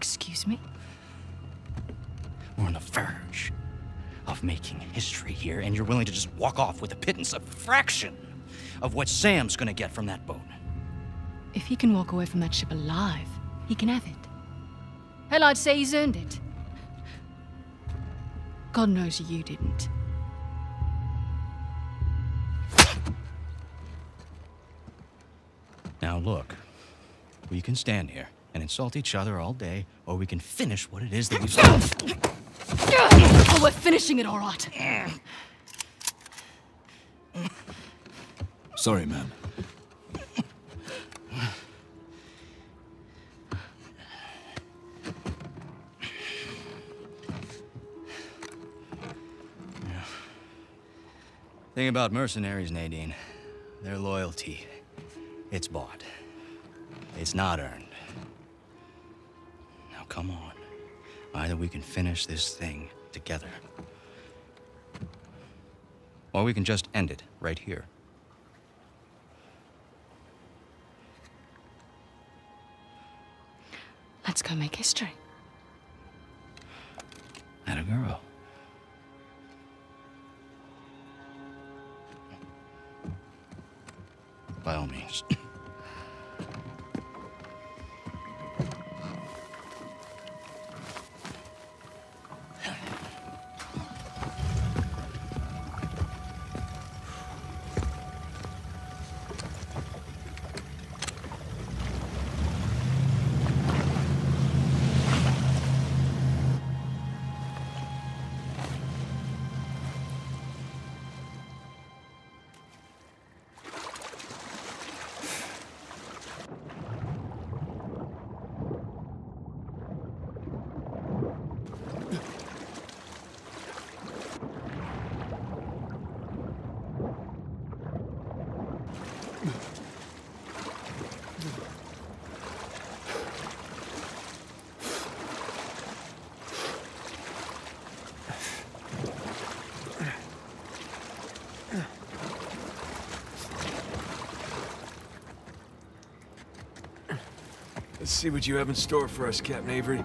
Excuse me? We're on the verge of making history here, and you're willing to just walk off with a pittance, a fraction of what Sam's gonna get from that boat. If he can walk away from that ship alive, he can have it. Hell, I'd say he's earned it. God knows you didn't. Now look, we can stand here and insult each other all day, or we can finish what it is that we've Oh, we're finishing it all right. Sorry, man. Thing about mercenaries, Nadine, their loyalty, it's bought. It's not earned. Now come on. Either we can finish this thing together, or we can just end it right here. Let's go make history. Not a girl. By all means. Let's see what you have in store for us, Captain Avery.